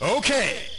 Okay.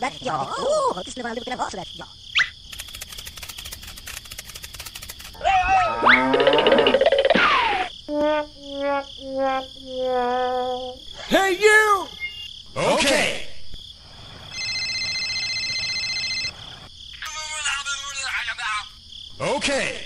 Yang main tera sudah. Ya. Oh, bagus lepas lebih kenapa sudah. Ya. Hey, you! Okay. Okay.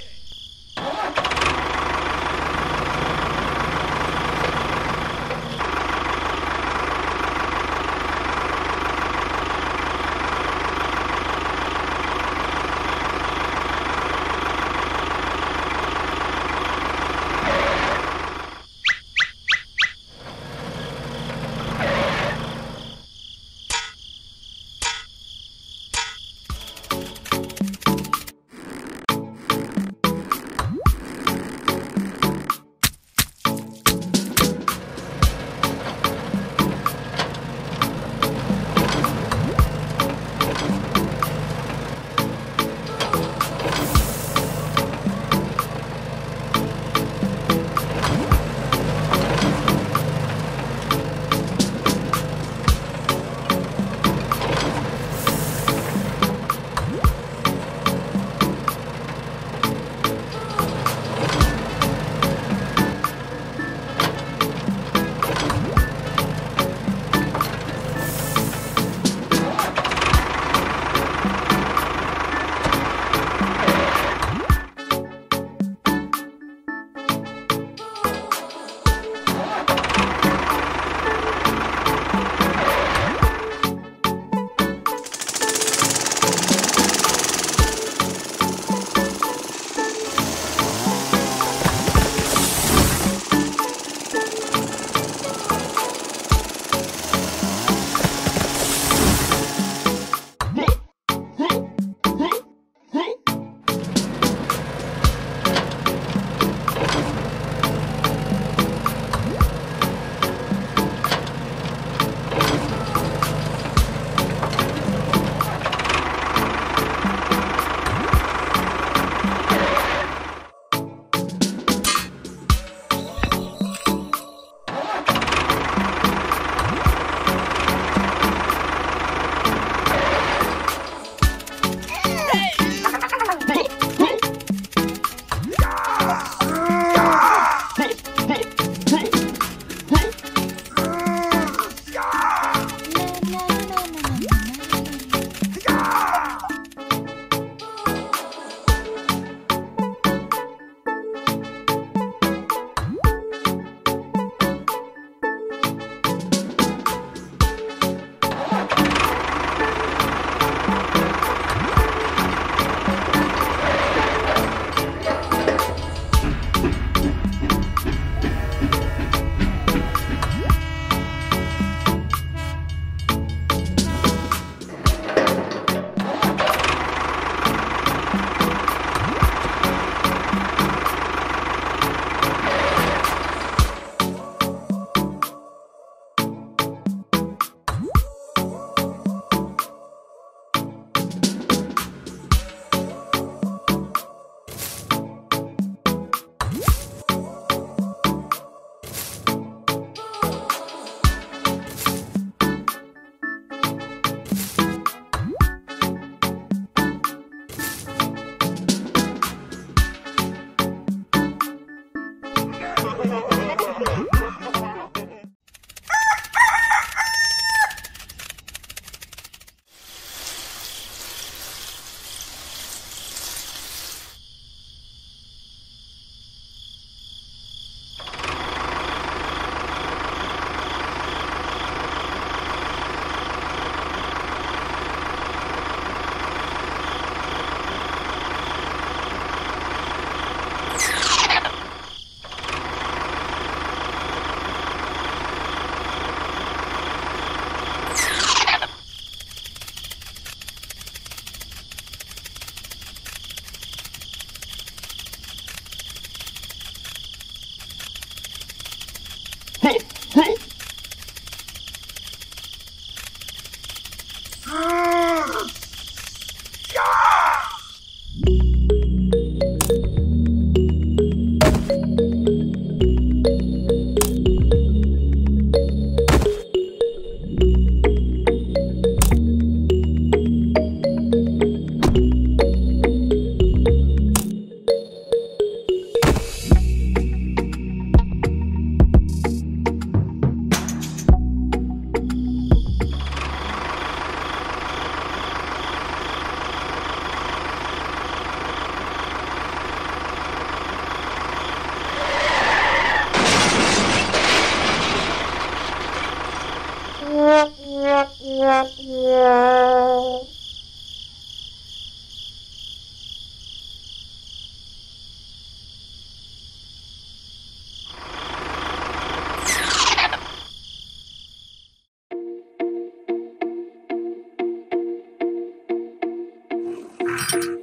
Oh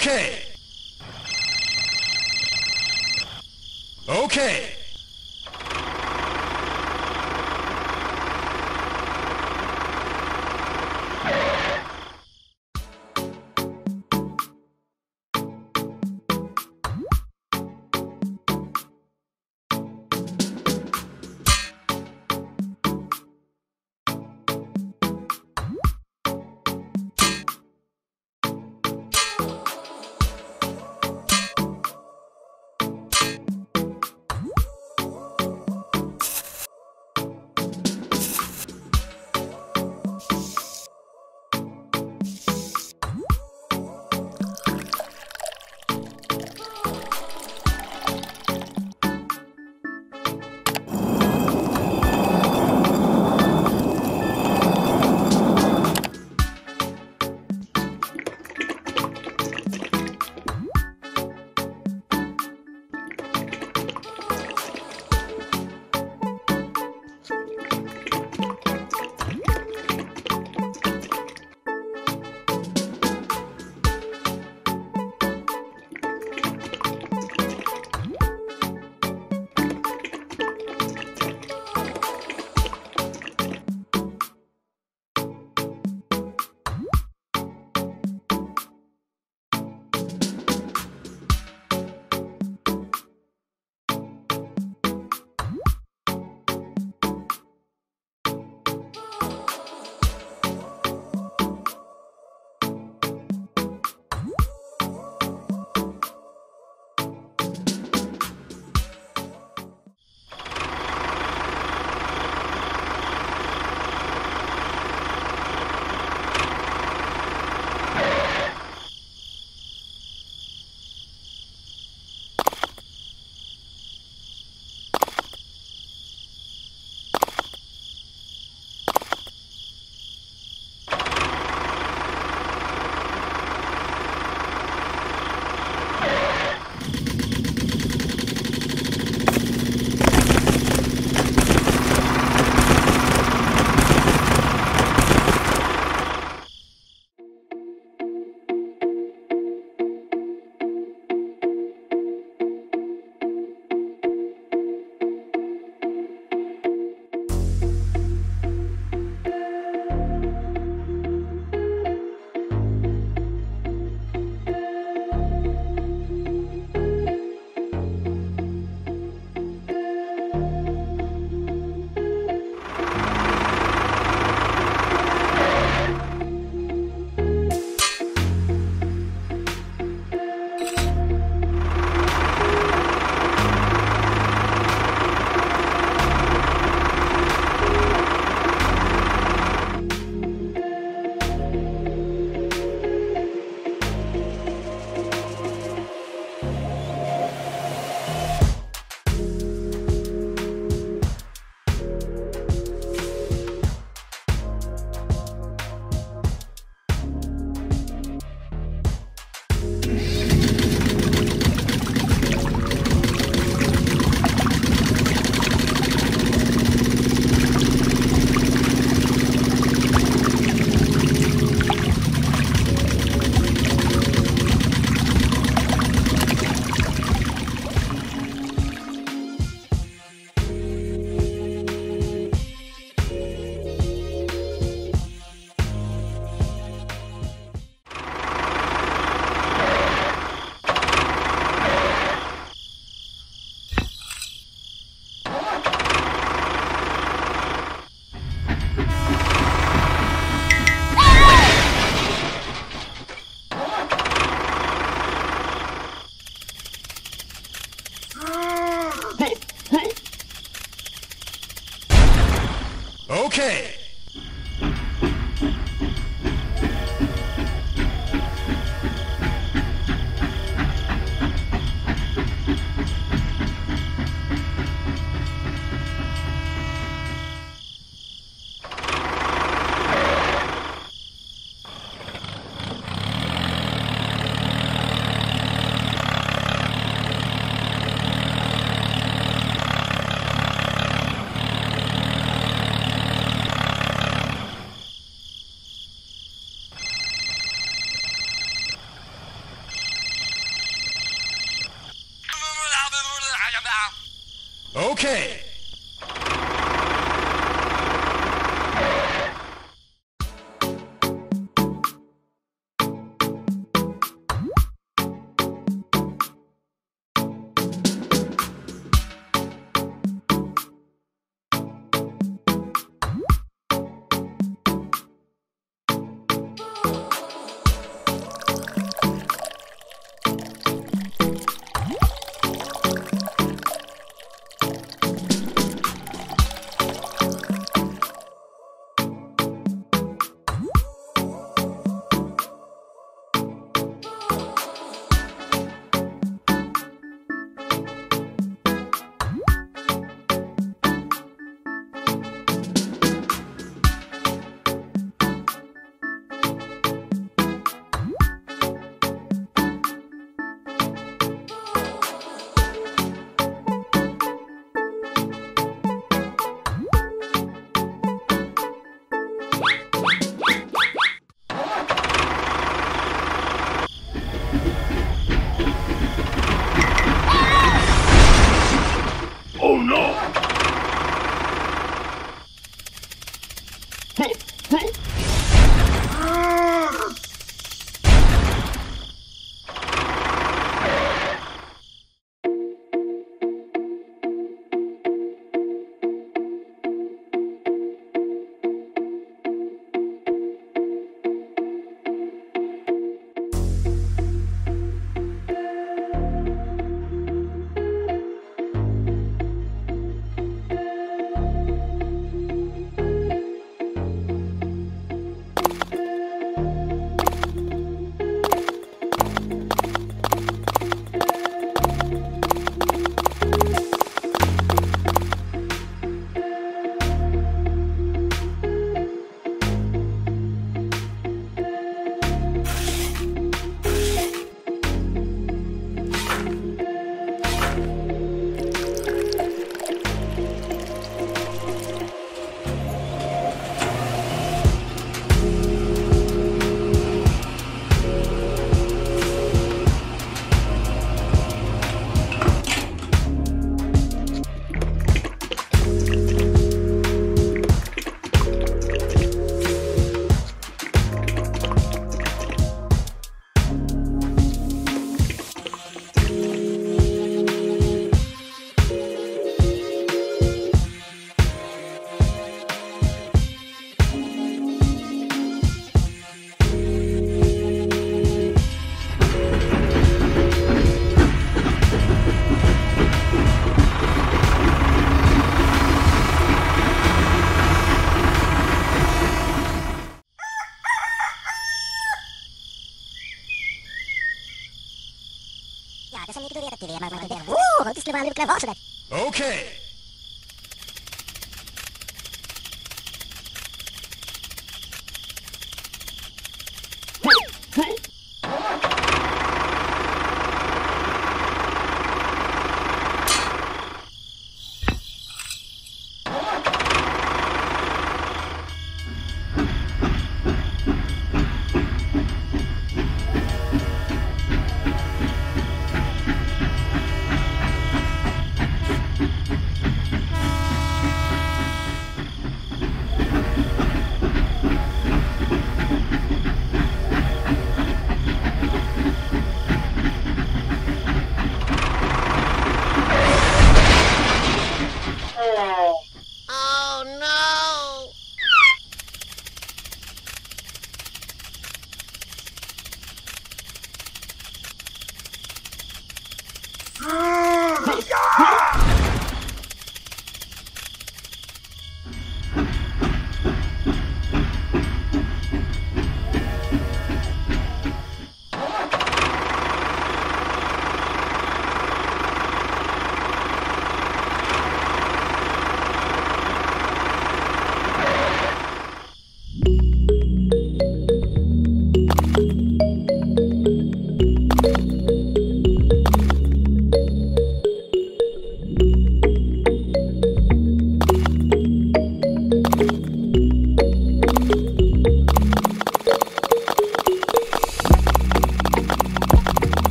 Okay.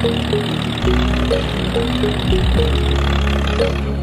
Thank you.